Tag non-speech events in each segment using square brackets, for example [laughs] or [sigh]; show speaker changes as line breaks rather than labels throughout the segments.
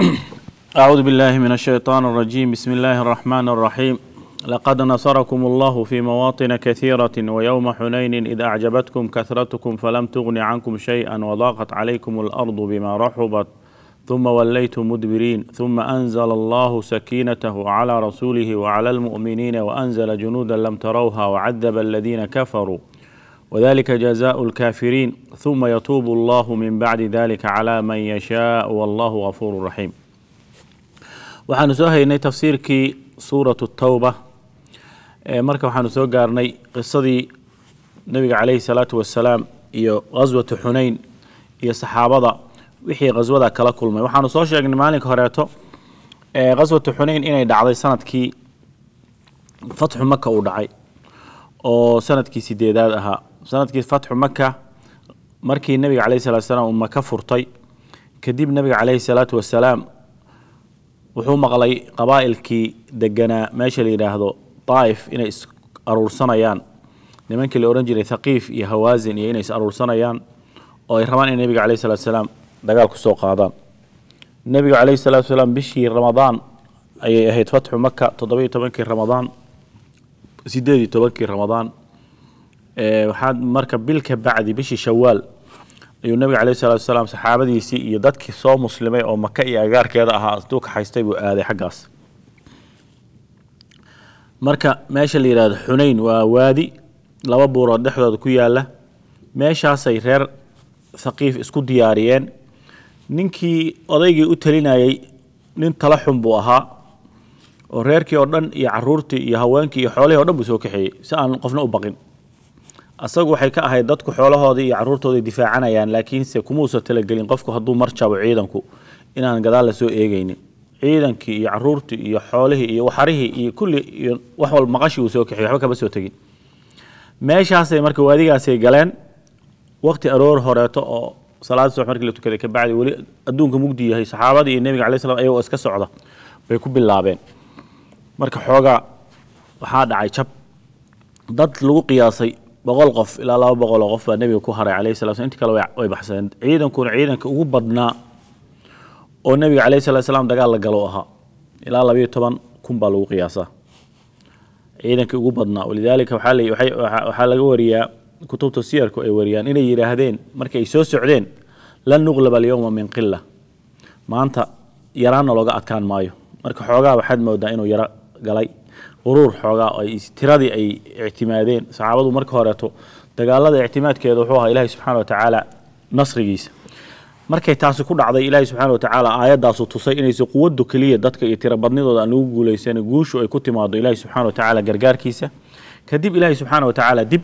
[clears throat] أعوذ بالله من الشيطان الرجيم. بسم الله الرحمن الرحيم. لقد نصركم الله في مواطن كثيرة ويوم حنين إذ أعجبتكم كثرتكم فلم تغن عنكم شيئا وضاقت عليكم الأرض بما رحبت. ثم وليتم مدبرين. ثم أنزل الله سكينته على رسوله وعلى المؤمنين وأنزل جنودا لم تروها وعذب الذين كفروا. وذلك جزاء الكافرين ثم يتوب الله من بعد ذلك على من يشاء والله غفور رحيم waxaanu soo haynay tafsiirkii suuratu tawba marka waxaanu soo gaarnay qisadii nebiga calayhi salaatu wasalaam iyo ghaswatu xunayn iyo saxaabada wixii ghaswada kala kulmay waxaanu soo sheegnay maalinka horeeto ghaswatu xunayn inay dhacday sanadkii fatxu maka uu dhacay oo sanadkii sideedaad ahaa sannadkii fatxu maka markii nebiga calayhi salatu wasalaam uu maka furtay kadib nebiga calayhi salaatu wasalaam wuxuu maqlay qabaa'ilkii deganaa meesha la yidhaahdo daa'if inay is aruursanayaan. Nimankii la odhan jiray thaqiif iyo hawaasin iyo inay is aruursanayaan oo ay rabaan inay nebiga calayhi salatu wasalaam dagaal ku soo qaadaan. Nebiga calayhi salatu wasalaam bishii ramadaan ayay ahayd fatxu maka toddoba iyo tobankii ramadaan sideed iyo tobankii ramadaan waxaa marka bil ka bacdi bishii shawaal ayuu nebiga calayhi salatu wasalaam saxaabadiisii iyo dadkii soo muslimay oo maka iyo agaarkeeda ahaa asduu kaxaystay buu aaday xaggaas. Marka meesha la yidhahdo xunayn waa waadi laba buurood dhexdooda ku yaalla meeshaasay reer thaqiif isku diyaariyeen. Ninkii odaygii u talinayay nin tala xun buu ahaa oo reerkii oo dhan iyo caruurtii iyo haweenkii iyo xoolihii o dhan buu soo kaxeeyey si aan qofna u baqin asagu waxay ka ahayd dadku xoolahoodii iyo caruurtooday difaacanayaan laakiinse kumuusan talagelin qofku hadduu mar jabo ciidanku inaan gadaal la soo eegaynin. Ciidankii iyo caruurtii iyo xoolihii iyo waxarihii iyo kulli iyo wax walba maqashii uu soo kaxiyey waxba kama soo tegin. Meeshaasay marka waadigaasay galeen waqti aroor horeeto oo salaad subax markii la tukaday ka bacdi weli adduunka mugdi yahay saxaabadii iyo nebiga alayh salam ayagoo iska socda bay ku bilaabeen. Marka xoogaa waxaa dhacay jab. Dad lagu qiyaasay boqol qof ilaa laba boqol oo qof baa nebiga ku haray calayhi salatu slam inti kale way baxsadeen ciidankuna ciidanka ugu badnaa oo nebiga calayhi salatu salaam dagaal la galo ahaa ilaa labayo toban kun baa lagu qiyaasaa. Ciidanka ugu badnaa walidaalika waxaa la waxaa laga wariyaa kutubta siyarku ay wariyaan inay yidhaahdeen markii ay soo socdeen lan nuqlaba alyowma min qila maanta yaraanna looga adkaan maayo. Marka xoogaa waxaad moodaa inuu yaro galay uruur xoogaa tiradii ay ictimaadeen. Saxaabadu marka horeeto dagaalada ictimaadkeeda wuxuu ahaa ilaahi subxaana wa nasrigiisa. Markay taasi ku dhacday ilaahi subxaana wa tacaala tusay inaysa quwaddu keliya dadka iyo tiro badnidooda aan lagu guulaysan guushu ay ku timaado ilaahi subxaana wa gargaarkiisa. Kadib ilaahi subxaana wa dib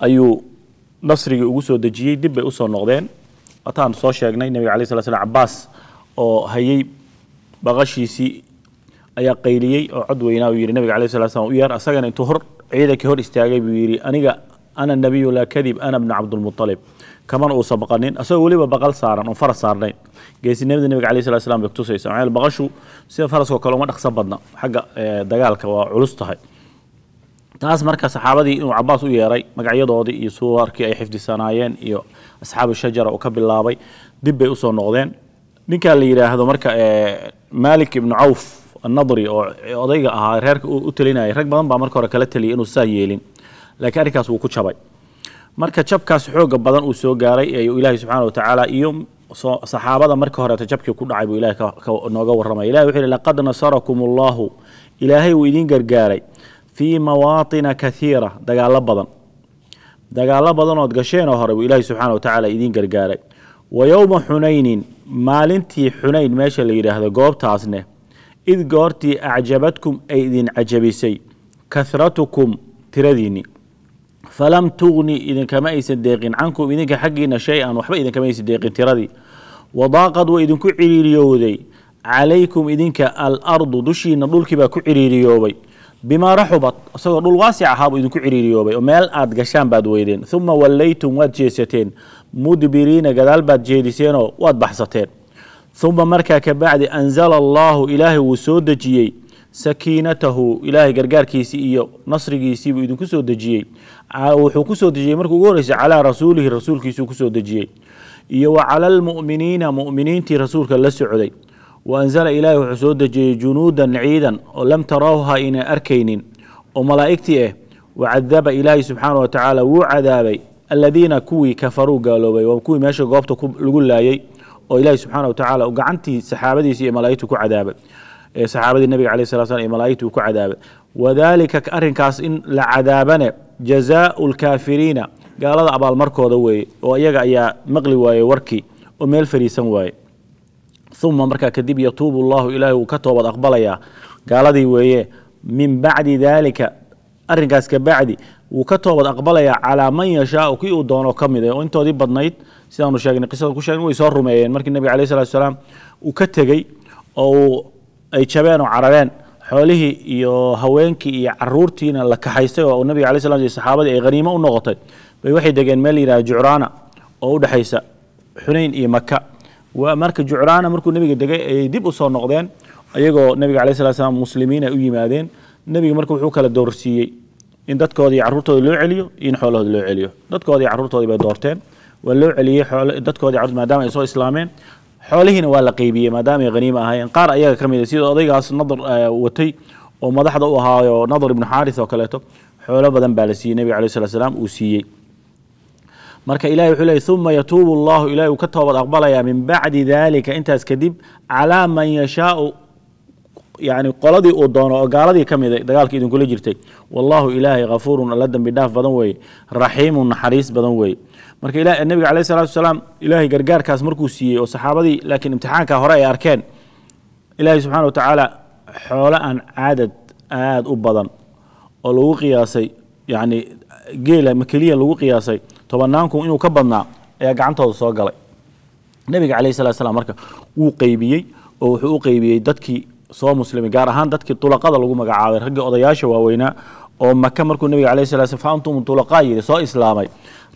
ayuu nasrigii ugu soo dejiyey dib bay u soo noqdeen. Wataan soo sheegnay nebiga alay sala slam cabaas oo hayey baqashiisii ayaa qayliyey oo cod weynaa uu yidhi nabiga alayh sala slam u yeer asagana intuu hor ciidankii hor istaagay buu yidhi aniga ana nabiyu laa kadib ana bnu cabdulmutalib kamana uusa baqanin asagoo weliba baqal saaran oon faras saarnayn. Geesinimada nabiga alayh salatu slam bay kutusaysa maxaa baqashu sida faraskoo kale uma dhaqso badna. Xagga dagaalka waa culus tahay. Taas marka saxaabadii inuu cabaas u yeeray magacyadoodii iyo suwarkii ay xifdisanaayeen iyo asxaabu shajara uu ka bilaabay dib bay u soo noqdeen. Ninkaa la yidhaahdo marka malik ibnu cawf annadri oo odayga ahaa reerka u talinayay rag badan baa marka hore kala taliyay inuu saa yeelin. Laakiin arrinkaas wuu ku jabay marka jabkaas xooga badan uu soo gaaray ayuu ilaahi subxaana wa tacaala iyo saxaabada marka horeeto jabkii ku dhacay buu ilahi nooga warramaya ilahi wuxuu yihi laqad nasarakum allahu ilaahay uu idiin gargaaray. Fii mawaatina kathiira dagaalo badan. Dagaalo badanood gasheenoo hore buu ilaahi subxaana wa tacaala idiin gargaaray. Wa yowma xunaynin maalintii xunayn meesha la yidhaahdo goobtaasne id goortii acjabadkum ay idin cajabisay kahratukum tiradiinni. Falam tugni idinkama aysan deeqin cankum idinka xaggiina shay-an waxba idinkama aysan deeqin tiradii. Wadaaqad waa idinku ciriiriyowday. Calaykum idinka alardu dushiina dhulkiibaa ku ciriiriyoobay. Bimaa raxubat isagoo dhul waasic ahaabuu idinku ciriiriyoobay. Oo meel aad gashaan baad weydeen. Uma wallaytum waad jeesateen. Mudbiriina gadaal baad jeediseenoo waad baxsateen uma markaa ka bacdi anzala allaahu ilaahay wuu soo dejiyey sakiinatahu ilaahay gargaarkiisii iyo nasrigiisii buu idinku soo dejiyey. Wuxuu ku soo dejiyey markuu ugu horreysay calaa rasuulihi rasuulkiisuu ku soo dejiyey. Iyo wa cala almu'miniina mu'miniintii rasuulka la socday. Waanzala ilaahi wuxuu soo dejiyey junuudan ciidan oo lam tarawha inay arkaynin. Oo malaa'igtii ah wacadaba ilaahi subxaana wa tacaala wuu cadaabay. Aladiina kuwii kafaruu gaaloobay waa kuwii meesha goobta lagu laayay oo ilaahi subxaana wa tacaala gacantii saxaabadiisi iyo malaa'igtu ku cadaabay saxaabadii nabiga alayh sala slam iyo malaa'igtu ku cadaabay. Wadaalika arrinkaas in la cadaabane jazaau lkaafiriina gaalada abaalmarkooda weeye oo iyaga ayaa maqli waaye warkii oo meel fariisan waaye. Uma markaa kadib yatuubu allahu ilaahi wuu ka toobad aqbalayaa gaaladii weeye min bacdi daalika arrinkaas ka wuu ka toobad aqbalayaa calaa man yashaau kii uu doono ka mid oo intoodii badnayd sidaanu sheegnay qisada ku sheegnay way soo rumeeyeen. Markii nabiga alayh salatu salaam uu ka tegey oo ay jabeen oo carareen xoolihii iyo haweenkii iyo caruurtiina la kaxaystay oo nabiga alay slam saxaabadii ay haniimo u noqotay bay waxay degeen meel yidhaha jucraana oo u dhexaysa xunayn iyo maka marka jucraana markuu nebiga degay ayay dib u noqdeen iyagoo nabiga alayh slat slam muslimiin ay u yimaadeen. Nebiga marka wuxuu kala doorsiiyey in dadkooda iyo carruurtooda loo celiyo iyo in xoolahooda loo celiyo. Dadkooda iyo carruurtoodii bay doorteen waa loo celiyey dadkoodi carruurt maadaama ay soo islaameen xoolihiina waa la qeybiyey maadaama ay haniimo ahaayeen. Qaar ayaga ka mid sida odaygaas nadar watay oo madaxda u ahaayo nadar ibnu xaaris oo kaleeto xoolo badan baa la siiyey nebiga alayh slat slam uu siiyey. Marka ilahi wuxuu leey uma yatuubu allahu ilahi uu ka toobad aqbalayaa min bacdi dalika intaas kadib calaa man yashaau yani qoladii uu doono oo gaaladii ka mida dagaalka idinkula jirtay. Wallahu ilaahay kafuurun alla dembi dhaaf badan weeye raxiimun naxariis badan weeye marka nebiga alayh salatu wasalaam ilaahay gargaarkaas markuu siiyey oo saxaabadii laakiin imtixaanka hore ay arkeen ilaahay subxana wa tacaala xoolo aan caadad aada u badan oo lagu qiyaasay yani geela ma keliya lagu qiyaasay tobanaanku inuu ka badnaa ayaa gacantooda soo galay. Nebiga calayh salat slam marka wuu qeybiyey oo wuxuu u qeybiyey dadkii soo muslimay gaar ahaan dadkii tulaqada lagu magacaabay raggii odayaasha waaweynaa oo maka markuu nebiga alayh sala fa antum tulaqaa yidhi soo islaamay.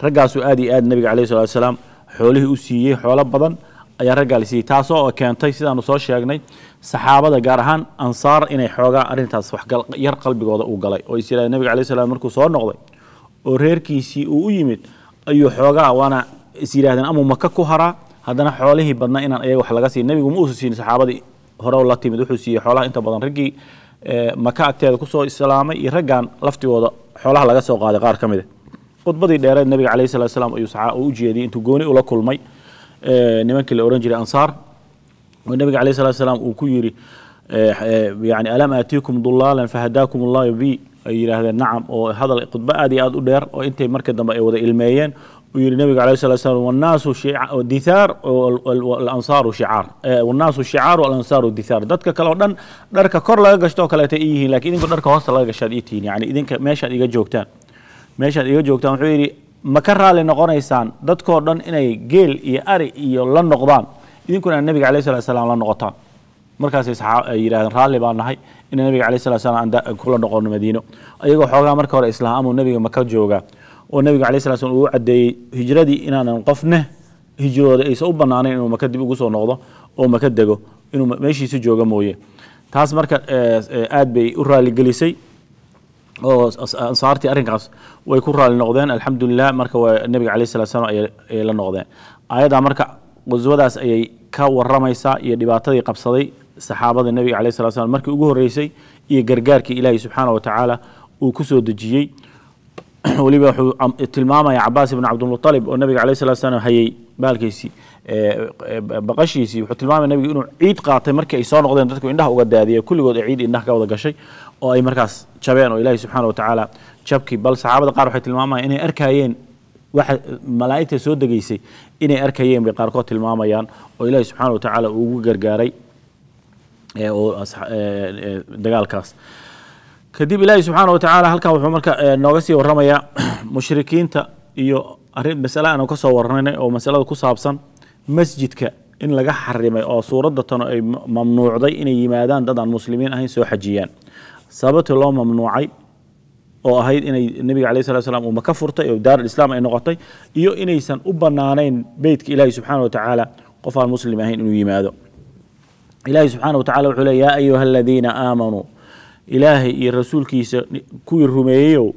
Raggaasuu aad iyo aad nebiga alayh salatu wasalaam xoolihii u siiyey xoolo badan ayaa raggaa la siiyey. Taasoo keentay sidaanu soo sheegnay saxaabada gaar ahaan ansaar inay xoogaa arrintaas wax yar qalbigooda uu galay. Oo is yidhahdeen nebiga alayh salam markuu soo noqday oo reerkiisii uu u yimid ayuu xoogaa waana is yidhahdeen amuu maka ku haraa? Haddana xoolihii badna inaan ayaga wax laga siiy nebigu ma uusa siin saxaabadii hore la timid wuxuu siiyey xoolaha inta badan raggii maka agteeda ku soo islaamay iyo raggan laftigooda xoolaha laga soo qaaday qaar ka khudbadii dheereed nebiga calayh salat slam ayuu u ujeediyey intuu gooni ula kulmay nimankii la odhan jiray ansaar. Oo nebiga calayh salat slam uu ku yidhi yani alam aatiikum dulaalan fahadaakum allahu bi? Ay yidhaahdeen nacam oo hadal khudbo aad iyo aad u dheer oo intay marka dambe ay wada ilmeeyeen uu yihi nabiga alayh salat slam wannaasu dithaar alansaaru shicaar. Wannaasu shicaar walansaaru dithaar. Dadka kale oo dhan dharka kor laga gashto oo kaleeta i yihiin laakiin idinku dharka hoosta laga gashaad ii tihiin. Yani idinka meeshaad iga joogtaan. Meeshaad iga joogtaan wuxuu yidhi ma ka raali noqonaysaan dadkoo dhan inay geel iyo ari iyo la noqdaan? Idinkuna nabiga alayh salat slam la noqotaan. Markaasay ay yidhahdeen raalli baan nahay ina nabiga alayh salat slam aan kula noqono madiino. Ayagoo xoogaa marka hore islaam amuu maka joogaa oo nabiga alayh slat slam uu cadeeyey hijradii inaanan qofne hijrooda aysan u banaanayn inuu maka dib ugu soo noqdo oo maka dego inuu meeshiisi jooga mooye. Taas marka aad bay u raaligelisay oo ansaartii arrinkaas way ku raali noqdeen. Alxamdulilah marka waa nabiga alayh salat slam ayay la noqdeen. Aayaddaa marka quswadaas ayay ka waramaysaa iyo dhibaatadii qabsaday saxaabada nebiga alayh salat slam markii ugu horreysay iyo gargaarkii ilaahi subxaana wa tacaala uu ku soo dejiyey [clears throat] weliba wuxuu tilmaamaya cabaas ibn cabdilmualib oo nabiga alayh salat slam hayey baalkiisii baqashiisii. Wuxuu tilmaamaya nabiga inuu ciid qaatay markii ay soo noqdeen dadku indhaha uga daadiyay kulligood ciid indhaha ka wada gashay oo ay markaas jabeen oo ilaahi subxaana wa tacaala jabkii. Bal saxaabada qaar waxay tilmaamayaan inay arkayeen waxa malaa'igta soo degeysay inay arkayeen bay qaarkood tilmaamayaan oo ilaahi subxaana wa tacaala uu ugu gargaaray dagaalkaas kadib ilaahi subxaana wa tacaala halkan wuxuu marka nooga sii warramayaa [clears throat] mushrikiinta iyo arrin masale aanu ka soo warranay oo masalada ku saabsan masjidka in laga xarimay oo suuradda ay mamnuucday inay yimaadaan dad aan muslimiin ahayn soo xajiyaan. Sababtii loo mamnuucay oo ahayd inay nebiga alayh salat slam uu maka furtay oo daar islaam ay noqotay iyo inaysan u banaanayn beytka ilaahi subxaana wa tacaala qof aan muslim ahayn inuu yimaado. Ilaahi subxaana wa tacala wuxuu le yaa ayuha aladiina aamanuu ilaahay iyo rasuulkiisa kuwii rumeeyeyow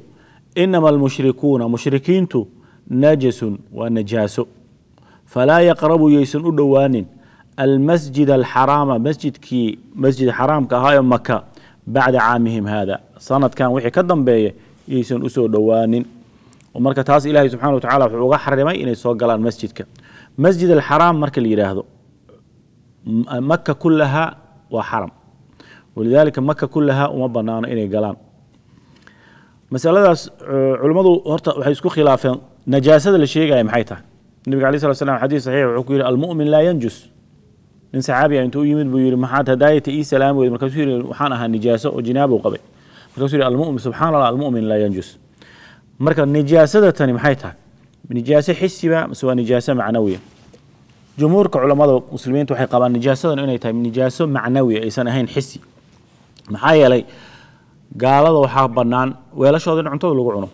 inama almushrikuuna mushrikiintu najasun waa najaaso. Falaa yaqrabu yaysan u dhowaanin. Almasjid alxaraama masjidkii masjid xaraamka ahaa ee maka bacda caamihim hada sanadkan wixii ka dambeeya yaysan u soo dhowaanin. Marka taas ilaahay subxana wa tacala wuxuu uga xarimay inay soo galaan masjidka. Masjid alxaraam marka la yidhaahdo maka kulaha waa xaram walidaalika maka kulaha uma banaano inay galaan. Masaladaas culimmadu horta waxay isku khilaafeen. Najaasada la sheegaya maxay tahay? Nabiga alay slat slam xadiis saxiix wuxuu ku yidhi almu'min laa yanjus. Nin saxaabiya intuu u yimid buu yidhi maxaad hadaayata ii salaami weyde markaasuu yidhi waxaan ahaa nijaaso oo jinaabuu qabay. Markaasuu yidhi almu'min subxana allah almu'min laa yanjus. Marka nijaasada tani maxay tahay? Nijaaso xisiba mase waa nijaaso macnawiya jumhuurka culammada muslimiinta waxay qabaan nijaasadan inay tahay nijaaso macnawiya aysan ahayn xisi maxaa yeelay gaalada waxaa bannaan weelashooda in cuntada lagu cuno.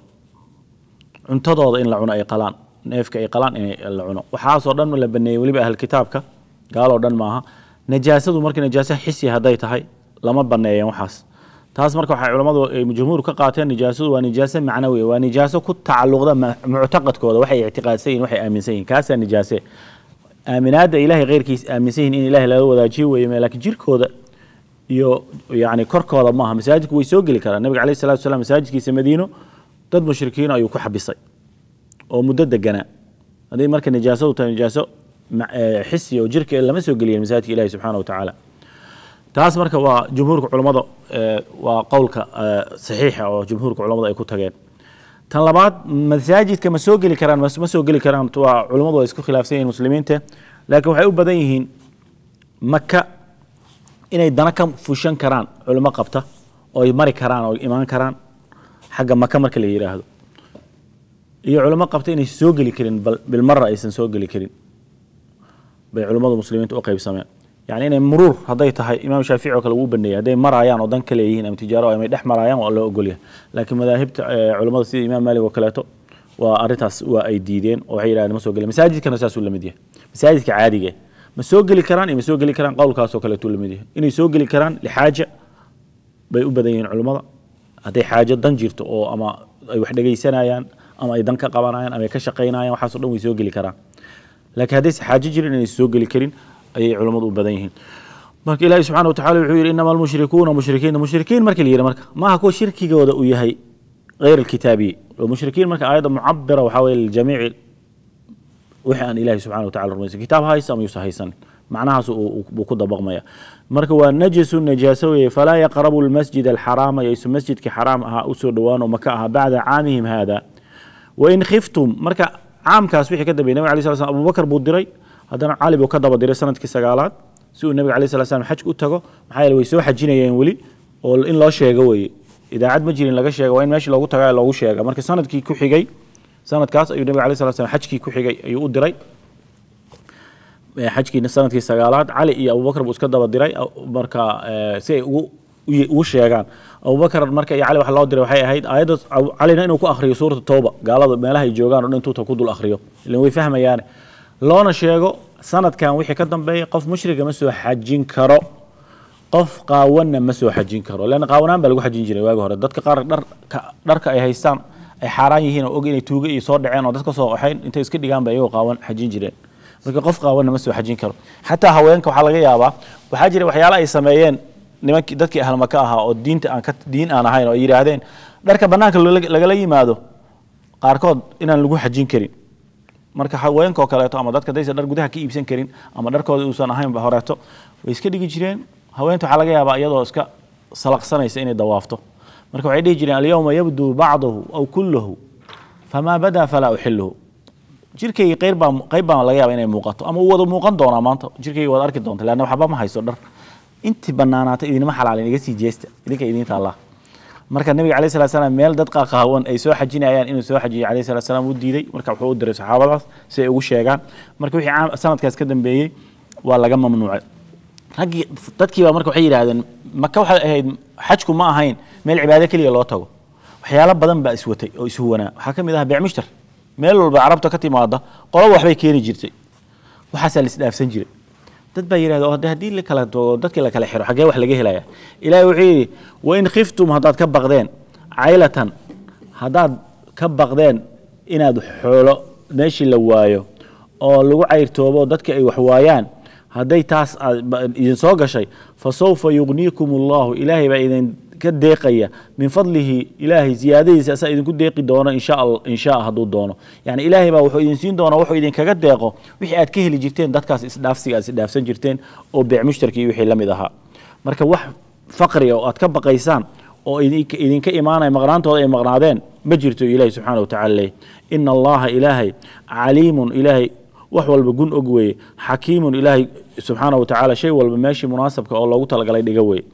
Cuntadooda in la cuno ay qalaan neefka ay qalaan in la cuno. Waxaasoo dhan la baneeyey weliba ahl kitaabka. Gaaloo dhan maaha. Najaasadu marka najaaso xisi hadday tahay lama baneeyan waxaas. Taas marka waxay culammadu jumhuur ka qaateen nijaasadu waa nijaaso macnawiya waa nijaaso ku tacalluqda muctaqadkooda. Waxay ictiqaadsan waxay aaminsan yihiin kaasaa nijaase aaminaadda ilahay keyrkiis aaminsan yihiin in ilahay laga wadaajiyo weeye laakiin jirkooda يو يعني كركوده ماها مساجد وي سو غلي كره النبي عليه الصلاه والسلام مساجد كيس مدينه ضد مشركين ايو كحبسي أو مدد دغنا هذه مركه نجاسه وتا نجاسه حسي وجرك الا ما سو غلي مساجد الله سبحانه وتعالى تاس مركه وا جمهور العلماء وقولك صحيح أو جمهور العلماء اي كو تغين تن لبعض مساجد كما سو غلي كران ما سو غلي كران تو علماء اسكو خلافسين المسلمين لكن وحي بدينهم مكه inay dana ka fushan karaan culimo qabta oo mari karaan oo imaan karaan xagga maka marka la yidhaahdo iyo culimo qabta inay soo geli karin bilmara aysan soo geli karin. Bay culimmadu muslimiinta u qaybsameen. Yani inay muruur hadday tahay imaam shaafici oo kale wuu baneeyay hadday maraayaan oo dan ka ama tijaaro ama dhex maraayaan waa loo ogolyahay. Laakiin madaahibta culimmada sida imaam maalik oo kaleeto waa arrintaas waa ay diideen oo waxay yidhahdeen ma soo geli masaajidkana saasuu la yahay. Masaajidka caadiga ma soo geli karaan iyo ma soo geli karaan qowlkaasoo kaleetu la mid yahay inay soo geli karaan lixaaja bay u badan yihiin culummada hadday xaajo dan jirto oo ama ay wax dhegaysanayaan ama ay dan ka qabanayaan ama ay ka shaqaynayan waxaaso dhan way soo geli karaan. Lakiin haddayse xaajo jirin inay soo geli karin ayay culummadu u badan yihiin. Marka ilaahi subxana watacala wuxuu yidhi inama almushrikuuna mushrikiinta mushrikiin marka layidhi marka maaha kuwa shirkigooda uu yahay غayr alkitaabiyi mushrikiin marka aayadda mucabira waxaa weye ljamiici وحي أن إلهي سبحانه وتعالى رميسي. كتاب هاي سامي هاي معناها وكدة بغمية مركوا نجس النجاسوي فلا يقرب المسجد الحرام. يسو مسجد كحرام ها أسر دوان ومكاها بعد عامهم هذا. وإن خفتم. مركا عام كاسبيح كده نبي عليه الصلاة والسلام. أبو بكر بودري. هذا عالي بوكدة دري سنة كساقالات سو النبي عليه الصلاة والسلام حجك أتقو محايا لو يسو حجينا ينولي وإن لا شيء قوي. إذا عاد مجرين لقى شيء وإن ماشي لو قطعه لو شيء مركا كي كوحي sanadkaas ayuu nabiga alay sala slam xajkii ku xigay ayuu u diray. Xajkii sannadkii sagaalaad cali iyo abubakar buu iska daba diray marka si ay ugu ugu sheegaan. Abubakar marka iyo cali waxa loo diray waxay ahayd aayadda calina inuu ku akhriyo suurata towba gaalada meelaha ay joogaan oo dhan intuuta ku dul akhriyo. Ilan way fahmayaane. Loona sheego sanadkan wixii ka dambeeyay qof mushriga ma soo xajin karo. Qof qaawanna ma soo xajin karo. Leanna qaawanaan baa lagu xajin jiray waagi hore. Dadka qaar dharka ay haystaan ay xaaraan yihiin oo og inay tuuga iyo soo dhaceen oo dadka soo waxayn intay iska dhigaan ba iyagoo qaawan xajin jireen. Marka qof qaawanna ma soo xajin karo. Xataa haweenka waxaa laga yaabaa waxaa jira waxyaala ay sameeyeen nimankii dadkii ahlmaka ahaa oo diinta aan ka diin aan ahayn oo ay yidhaahdeen dharka bannaanka lagala yimaado qaarkood inaan lagu xajin karin. Marka haweenka oo kaleeto ama dadka daysa dhar gudaha ka iibsan karin ama dharkooda uusan ahaynba horeeto way iska dhigi jireen. Haweenta waxaa laga yaabaa iyadoo iska salaqsanaysa inay dawaafto marka waxay dhihi jireen alyawma yabduu bacdahu aw kullahu famaa badaa falaa uxiluhu jirkayga qayr baa qayb baa laga yaaba inay muuqato ama uu wada muuqan doonaa maanta jirkayga waad arki doonta leanna waxba ma hayso dhar. Intii banaanaata idinma xalaalin iga sii jeesta idinka idinta allah marka nabiga alayh salatu salaam meel dad qaqaawan ay soo xajinayaan inuu soo xajiyo alayh salatu salaam u diiday. Marka wuxuu u diray saxaabadaas si ay ugu sheegaan. Marka wixii sanadkaas ka dambeeyey waa laga mamnuucay raggii dadkii baa marka waxay yidhahdeen maka waxay ahayd xajku ma ahayn meel cibaado keliya loo tago waxyaalo badan baa iswatay oo ishuwanaa waxaa ka mid ah beecmushtar meel walba carabta ka timaada qoloba waxbay keeni jirtay waxaasaa la isdhaafsan jiray dad baa yidhahda haddii la kala tago dadkii la kala xiro xaggee wax laga helaya ilaahay wuxuu yidhi wain khiftum haddaad ka baqdeen caylatan haddaad ka baqdeen inaad xoolo meeshii la waayo oo lagu cayrtoobo dadka ay wax waayaan hadday taas idin soo gashay fa sawfa yugniikum allahu ilaahay baa idinka deeqaya min fadlihi ilaahay ziyaadadiisa asaa idinku deeqi doono insha hadduu doono. Yani ilaahay baa wuxuu idin siin doonaa wuxuu idinkaga deeqo wixii aad ka heli jirteen dadkaas isdhaafsiga aad isdhaafsan jirteen oo beec mushtarki wixii la ahaa. Marka wax faqriga oo aad ka baqaysaan oo idinka imaanaya maqnaantooda ay maqnaadeen ma jirto ilahi subxaana wa tacala leey ina allaha ilaahay caliimun ilaahay wax walba gun og weeye xakiimun ilaahay subxaana wa tacala shay walba meeshii munaasabka oo loogu talagalay dhiga weeye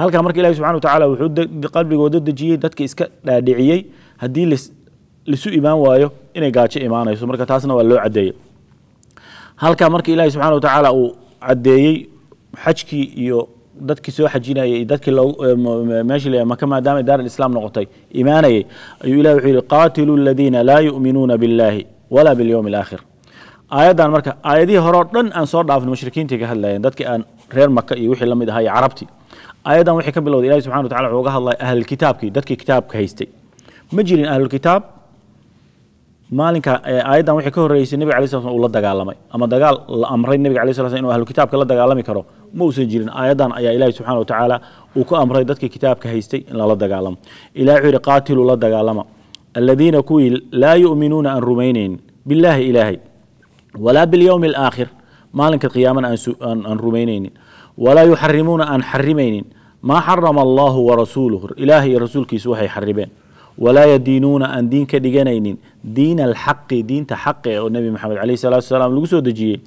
halkaa marka ilahi subxana wa tacala wuxuu qalbigooda dejiyey dadka iska dhaadhiciyey haddii lisu imaan waayo inay gaajo imaanayso. Marka taasna waa loo caddeeyey. Halkaa marka ilahi subxana wa tacaala uu caddeeyey xajkii iyo dadkii soo xajinayay dadkii meeshii maka maadaama daar islam noqotay imaanayay ayuu ilahi wuxuu yihi qaatilu aladiina laa yu'minuuna biاllahi walaa biاlyowmi alaakhir aayaddan marka aayadihii hore dhan aan soo dhaafno mushrikiintii ka hadlayeen dadkii aan reer maka iyo wixii la mid ahaa iyo carabtii aayaddan waxay ka bilowday ilahi subxana wa tacala wuxuu uga hadlaya ahlulkitaabkii dadkii kitaabka haystay. Ma jirin ahlulkitaab maalinka aayaddan waxay ka horreysay nebiga alay sl uu la dagaalamay. Ama dagaal la amray nebiga alay sl slam inu ahlukitaabka la dagaalami karo? Ma uusan jirin. Aayaddan ayaa ilahi subxana wa tacaala uu ku amray dadkii kitaabka haystay in lala dagaalamo ilahi wuxuu yihi qaatilu la dagaalama. Aladiina kuwii laa yu'minuuna aan rumaynayn billaahi ilaahay walaa biاlyowmi alaakhir maalinka qiyaamana aan rumaynaynin walaa yuxarimuuna aan xarimaynin maa xarama allahu warasuuluhu ilaahay iyo rasuulkiisu waxay xarimeen walaa yadiinuuna aan diin ka dhiganaynin diina alxaqi diinta xaqe oo nebi maxamed calayh salatu wasalaam lagu soo dejiyey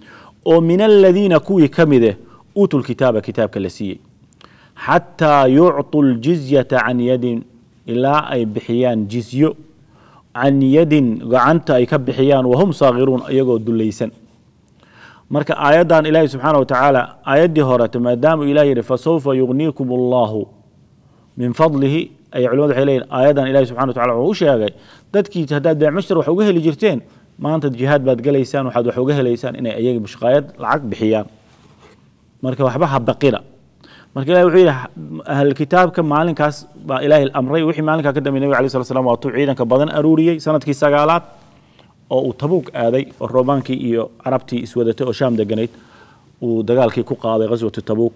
oo min aladiina kuwii ka mide uutuu lkitaaba kitaabka la siiyey xataa yucطuu ljizyata can yadin gacanta ay ka bixiyaan wahum saakiruun iyagoo dulaysan marka aayaddan ilaahi subxaana wa tacaala aayaddii horeto maadaamuu ilah yihi fasawfa yugniikum allahu min fadlihi. Ay culimadu waxay leeyihiin aayaddan ilahi subxana wa tacala wuxuu u sheegay dadkii haddaad beec mushtar wax uga heli jirteen maanta jihaad baad gelaysaan waxaad wax uga helaysaan inay ayaga mushqaayad lacag bixiyaan. Marka waxba ha baqina marka ilahi wuxuu yidhi ahlkitaabka maalinkaas baa ilaahi amray. Wixii maalinkaa ka dambeey nabig alay slat slam waatuu ciidanka badan aruuriyey sannadkii sagaalaad oo uu tabuug aaday oo roobaankii iyo carabtii iswadatay oo shaam deganayd. Uu dagaalkii ku qaaday qaswatu tabuug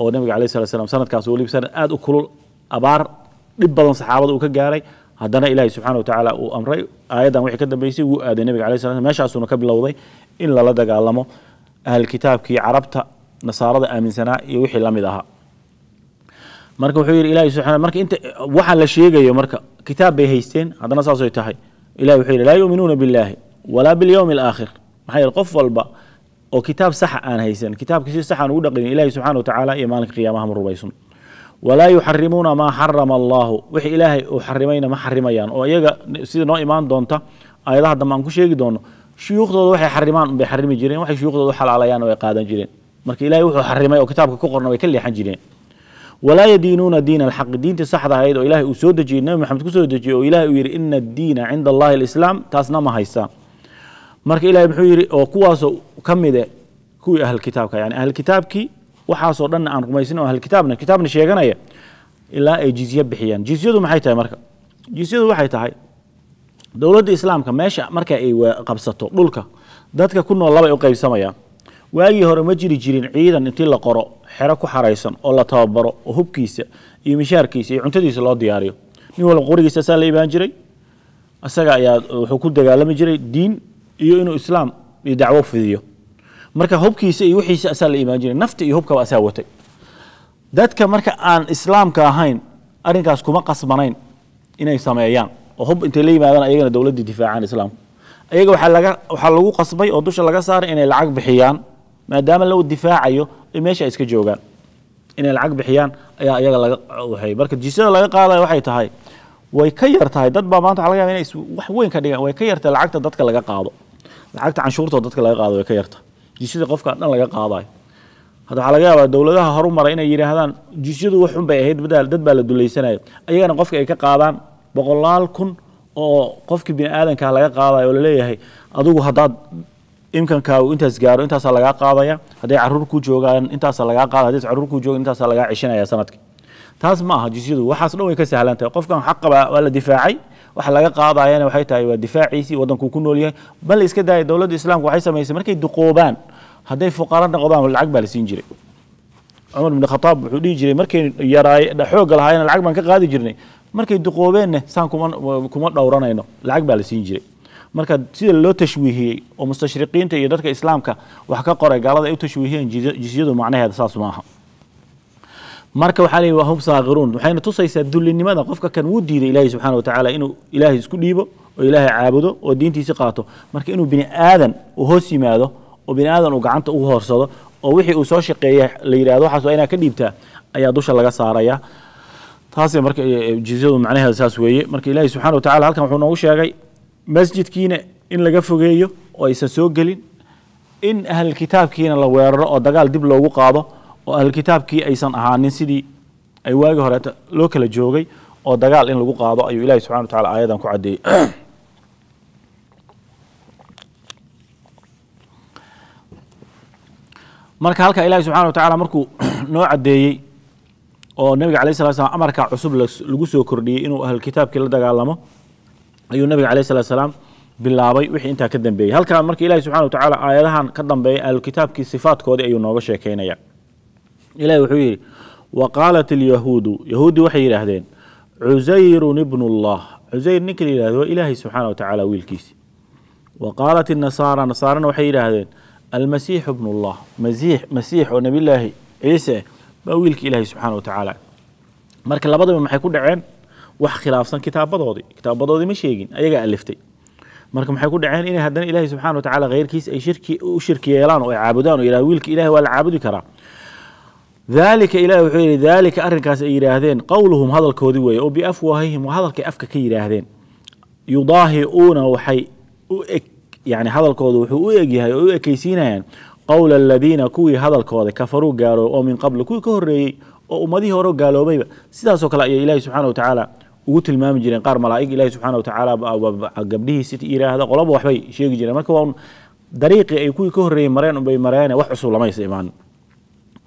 oo nabiga alayh slat slam sanadkaas weliba sanad aada u kulul abaar dhib badan saxaabada uu ka gaaray. Haddana ilaahi subxana wa tacaala uu amray. Aayaddan wixii ka dambeysay wuu aaday nabiga alay slat meeshaasuuna ka bilowday in lala dagaalamo ahlkitaabkii carabta nasaarada aaminsanaa iyo wixii la mid ahaa. Marka wuxuu yidhi ilahi subxana marka inta waxa la sheegayo marka kitaab bay haysteen haddana saasay tahay. Ilahi wuxuu yidhi laa yu'minuuna biاllahi walaa biاlyowmi alaakhir maxaa yeele qof walba oo kitaab saxa aan haysan kitaabka si sax aan ugu dhaqinin ilahi subxana wa tacaala iyo maalinka qiyaamaha ma rumaysun. Walaa yuxarimuuna maa xarama allahu wixii ilaahay uu xarimayna ma xarimayaan oo iyaga sida noo imaan doonta aayadaha dambe aan ku sheegi doono shuyuukhdooda waxay xarimaan bay xarimi jireen waxay shuyuukhdooda xalaalayaan oo ay qaadan jireen مرك إلهي وحو حرمي أو كتابك كقرنا ويكلي حنجيني ولا يدينون دين الحق دين تصحد هيد أو الهي اسودجي نبي محمد كسودجي أو الهي وير ان الدين عند الله الاسلام تاسنا ما هيسا مرك الهي بحو يري أو كواس كميد كو أهل الكتاب يعني أهل الكتاب كي وحا سو دن ان رميسن أهل كتابنا كتابنا شيغانيا الا جزيه بخيان جزيه ما هيتاي مرك جزيه ما هيتاي دوله الاسلام كماشي مرك اي قبسته دولكا دادكا كنو لبا أو قيبسميا waagii hore ma jiri jirin ciidan intii la qoro xero ku xaraysan oo la tababaro oo hubkiisa iyo mishaarkiisa iyo cuntadiisa loo diyaariyo nin walba qorigiisa asaa la imaan jiray isaga ayaa wuxuu ku dagaalami jiray diin iyo inuu islaam iyo dacwo fidiyo marka hubkiisa iyo wixiisa asaa la imaan jiray nafta iyo hubkaba asaa watay dadka marka aan islaamka ahayn arrinkaas kuma qasbanayn inay sameeyaan oo hub intay la yimaadaan ayagana dowladdii difaacaan islaamka ayaga waxaa laga waxaa lagu qasbay oo dusha laga saaray inay lacag bixiyaan maadaama loo difaacayo ay meesha iska joogaan inay lacag bixiyaan ayaa iyaga laga waxay marka jisyada laga qaadayo waxay tahay way ka yar tahay. Dad baa maanta waxa laga yaba inay wax weyn ka dhigaan. Way ka yartahay lacagta dadka laga qaado. Lacagta canshuurtoo dadka laga qaado way ka yartahay. Jisyada qofka dhan laga qaadayo. Hadda waxaa laga yaabaa dowladaha horumara inay yidhaahdaan jisyadu wax xun bay ahayd dad baa la duleysanayo. Ayagana qofka ay ka qaadaan boqolaal kun oo qofkii bini aadankaa laga qaadayo oo la leeyahay adigu haddaad intaasaa lagaa qaada haddays caruur ku joogan intaasaa lagaa cishanaya sanadkii taas ma aha jisyadu waxaas dhan way ka sahlan tahay qofkan xaqaba waa la difaacay waxa laga qaadayana waxay tahay waa difaaciisii waddankuu ku nool yahay bal iska daaya dowladda islaamka waxay samaysay markay duqoobaan hadday fuqaro noqdaan lacag baa la siin jiray cumar ibn khataab wuxuu dhihi jiray markay yaraay xoogga lahaayeen lacag baan ka qaadi jirnay markay duqoobeenna saan kuma kuma dhowranayno lacag baa la siin jiray marka sida loo tashwiihiyey oo mustashriqiinta iyo dadka islaamka wax ka qoray gaalada ay u tashwiihiyeen jizyadu macnaheeda saas maaha marka waxaa leeyahy waa hum saakiruun waxayna tusaysaa dullinimada qofka kan wuu diiday ilaahay subxaana wa tacaala inuu ilaahay isku dhiibo oo ilaahay caabudo oo diintiisi qaato marka inuu bini aadan uu hoos yimaado oo bini aadan uu gacanta ugu hoorsado oo wixii uu soo shaqeeya la yidhahdo waxaas waa inaa ka dhiibtaa ayaa dusha laga saaraya taas marka jizyadu macnaheeda saas weeye marka ilaahay subxana wa tacala halkan wuxuu noogu sheegay masjidkiina in laga fogeeyo oo aysan soo gelin in ahlkitaabkiina la weeraro oo dagaal dib loogu qaado oo ahlkitaabkii aysan ahaanin sidii ay waagi horeeta loo kala joogay oo dagaal in lagu qaado ayuu ilahi subxana wa tacala aayadan ku caddeeyey [clears throat] marka halka ilahi subxana wa tacala markuu [clears throat] noo caddeeyey oo nabiga alayh slat slam amarka cusub lagu soo kordhiyey inuu ahlkitaabkii la dagaalamo ayuu nabiga alayh salat salaam bilaabay wixii intaa ka dambeeyey. Halkaa marka ilahi subxana wa tacaala aayadahan ka dambeeya ahlukitaabkii sifaatkoodii ayuu nooga sheekeynaya. Ilahi wuxuu yidhi wa qaalat alyahuudu yahuuddii waxay yidhaahdeen cusayrun ibnu llah cusayr ninka la yihahdo waa ilaahay subxaana wa tacaala wiilkiisi. Wa qaalat inasaara nasaarana waxay yidhaahdeen almasiixu bnu llah masiix masiix oo nebillaahi ciise baa wiilka ilaahay subxaana wa tacaala marka labadaba maxay ku dhaceen wax khilaafsan kitaabadoodii. Kitaabadoodii ma sheegin ayagaa aliftay. Marka maxay ku dhaceen inay haddana ilaahay subxana wa tacala kheyrkiis ay shirki u shirki yeelaan oo ay caabudaan oo yidhahdo wiilka ilahi waa la caabudi karaa. Daalika ilahi wuxuu yidhi daalika arrinkaas ay yidhaahdeen qowluhum hadalkoodii weeye oo biafwaahihim waa hadalkay afka ka yidhaahdeen. Yudaahi'uuna waxay u eg yani hadalkooda wuxuu u egyahay oo u ekaysiinayaan qowla aladiina kuwii hadalkooda kafaruu gaaloob oo min qabli kuwii ka horreeyey oo ummadihii hore gaaloobayba sidaasoo kale ayay ilaahi subxana wa tacaala ugu tilmaami jireen qaar malaa'ig ilahi subxana wa tacaala gabdhihiisi yidhaahda qolaba waxbay sheegi jireen. Marka waa dariiqii ay kuwii ka horreeyey mareen unbay mareene wax cusub lamaysa imaanin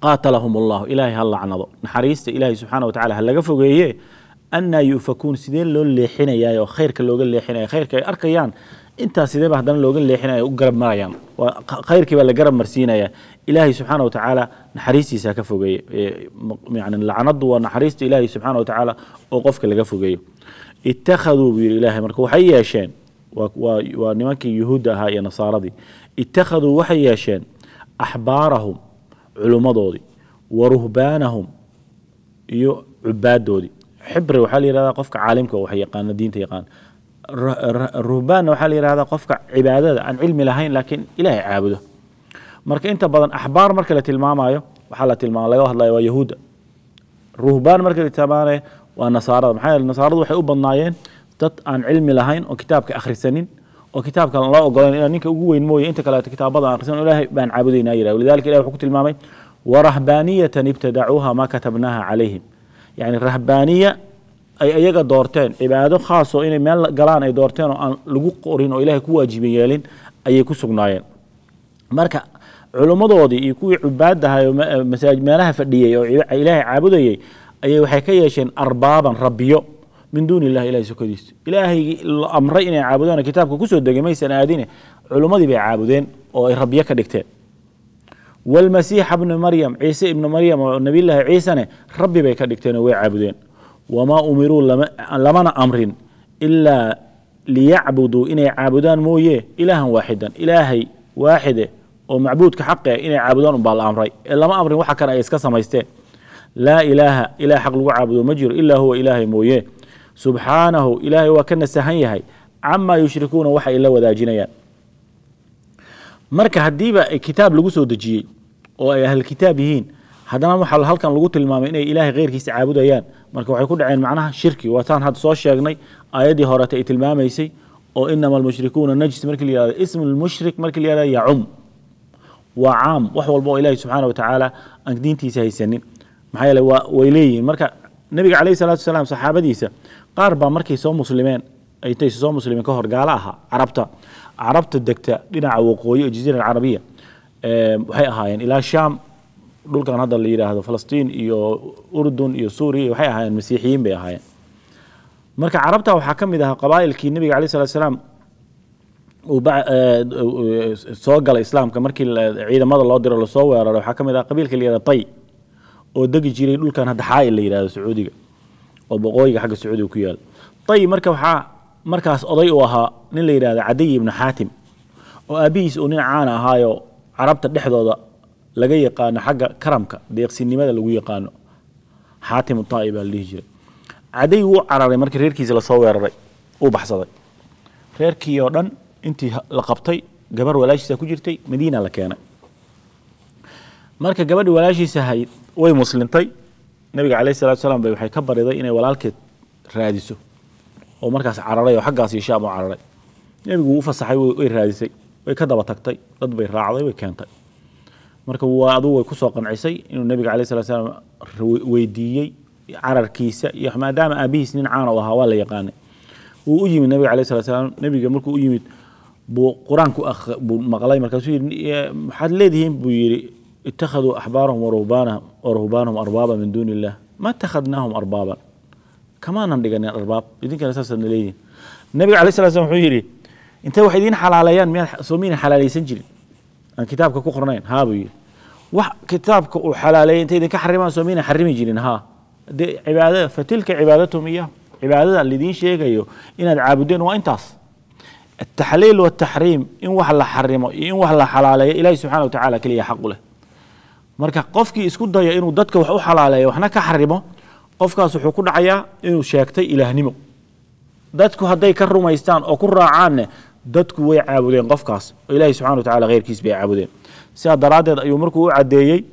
qaatalahum allahu ilaahay ha lacnado. Naxariista ilaahay subxaana wa tacala ha laga fogeeye annaa yu'fakuun sidee loo leexinayaa oo khayrka looga leexinaya khayrka ay arkayaan intaas sideeba haddana looga leexinaya u garab marayaan? Khayrkii baa la garab marsiinaya ilaahay subxaana wa tacaala naxariistiisa ka fogeeye yani lacnadu waa naxariista ilaahay subxaana wa tacaala oo qofka laga fogeeyo. Ittakhaduu buu yidhi ilaahay marka waxay yeesheen waa nimankii yuhuudda ahaa iyo nasaaradii. Ittakhaduu waxay yeesheen axbaarahum culummadoodii wa ruhbaanahum iyo cubaadoodii xibri waxaa la yihahdaa qofka caalimka wax yaqaana diinta yaqaana ruhbaanna waxaa la yihahdaa qofka cibaadada aan cilmi lahayn laakiin ilaahay caabudo. Marka inta badan axbaar marka la tilmaamayo waxaa la tilmaama laga hadlaya waa yahuudda. Ruhbaan marka la tilmaamayo waa nasaarada. Maxaa yeele nasaaradu waxay u badnaayeen dad aan cilmi lahayn oo kitaabka akhrisanin oo kitaabka aan loo ogolayn inaa ninka ugu weyn mooye inta kaleeto kitaabada aan akhrisan ilaahay baan caabudaynaa yidhah walidalika ilahi wuxuu ku tilmaamay warahbaaniyatan ibtadacuuha ma katabnaha calayhim. Yacni rahbaaniya ay iyaga doorteen. Cibaado khaasoo inay meel galaan ay doorteen oo aan lagu qorin oo ilahay ku waajiba yeelin ayay ku sugnaayeen. Marka culummadoodii iyo kuwii cubaadahay oo meelaha fadhiyey oo ilaahay caabudayey ayay waxay ka yeesheen arbaaban rabbiyo min duuni illahi ilahay sokadiisa ilaahaygii la amray inay caabudaan kitaabka ku soo degay maysan aadine. Culummadii bay caabudeen oo ay rabbiyo ka dhigteen. Waalmasiixa bni maryam ciise ibni maryam oo nebiyullaahi ciisane rabbi bay ka dhigteen oo way caabudeen wamaa umiruu lamana amrin ilaa liyacbuduu inay caabudaan mooye ilaahan waaxidan ilaahay waaxide oo macbuudka xaqe inay caabudaan unbaa la amray ee lama amrin waxa kale ay iska samaysteen laa ilaaha ilah xaq lagu caabudo ma jiro ilaa huwa ilaahay mooye subxaanahu ilaahay waa ka nasahan yahay camaa yushrikuuna waxa la wadaajinayaan marka haddiiba kitaab lagu soo dejiyey oo ay ahlkitaab yihiin هذا ما حل هلكن لقط المام إن إله غير كيس عابد أيان مركو حيكون عين معناها شركي وتان هذا صوش يجني آيدي هرت إيت المام يسي أو المشركون النجس مركل يلا اسم المشرك مركل يلا يعم وعام وحول بو إله سبحانه وتعالى أن دين تيسا يسنين محايا لو ويلي مركا نبي عليه الصلاة والسلام صحابة ديسا قاربا مركي سو مسلمين أي تيسا سو مسلمين كهر قالاها عربتا عربتا الدكتا لنا عوقوي الجزيرة العربية وهي أهاين إلى الشام dhulkan hadda la yidhaahdo falastiin iyo urdun iyo suuriya waxay ahaayeen masiixiyiin bay ahaayeen. Marka carabta waxaa ka mid ahaa qabaa'ilkii nebiga ba- ee, uu soo galay islaamka. Markii ciidamada loo diro la soo weeraray waxaa ka mid ah qabiilka la yihahda tay oo degi jiray dhulkan hadda xaa'il la yidhahdo sacuudiga oo boqooyiga xagga sacuudiga ku yaal. Tay marka waxaa markaas oday uu ahaa nin la yidhahda cadiy ibnu xaatim oo aabbihiis uu nin caana ahaayo carabta dhexdooda laga yaqaano xagga karamka deeqsinimada lagu yaqaano. Xaatim taa'i baa la jiray. Cadiy wuu cararay markii reerkiisa la soo weeraray uu baxsaday. Reerkii oo dhan intii la qabtay gabar walaashiisa ku jirtay madiina la keenay. Marka gabadhi walaashiisa ahayd way muslintay. Nabiga calayhi salatu salaam bay waxay ka bariday inay walaalkeed raadiso. Oo markaas cararay oo xaggaas shaam u cararay. Nebigu wuu u way raadisay way ka daba tagtay dad bay raacday way keentay marka waa adugu way ku soo qancisay inuu nabiga calayhi salatu salaam ra- weydiiyey cararkiisa iyo maadaama aabihiis nin caan u ahaa waa la yaqaanay. Wuu u yimid nabiga calayhi salatu salaam nabiga markuu u yimid buu qur'aanku akh- buu maqlay markaasuu yidhi "Ee, maxaad leedihiin? Buu yidhi ittakhaduu axbaarahum waruhbaanahum waruhbaanahum arbaaba min duuni illah ma ittakhadnaahum arbaaban? Kamaanan dhiganin arbaab idinkana saasaadna leedihin nabiga calayhi salatu salaam wuxuu yidhi intay wax idiin xalaaleeyaan miyaad soo miyna xalaalaysan jirin أن كتابك كقرنين هذا يي وح كتابك وحلاله أنت إذا كحرمها سومينا حرمي جيلين ها. دي عبادة فتلك عبادتهم إياه عبادة اللي دين شيء جيو إن العابدين وإنتاس. التحليل والتحريم إن وحلا حرمه إن وحلا حلاله إلهي سبحانه وتعالى كلي حق له. مركا قفكي إسكو دايا إنو دادك وحو حلاليه وحنا كحرمه قفكا سوحو كدعيا إنو شاكتي إلى هنمو دادكو هداي كرو مايستان أو كرا عانه. Dadku way caabudeen qofkaas. Oo ilaahi subxana wa tacaala kheyrkiis bay caabudeen. Sidaa daraaddeed ayuu markuu u caddeeyey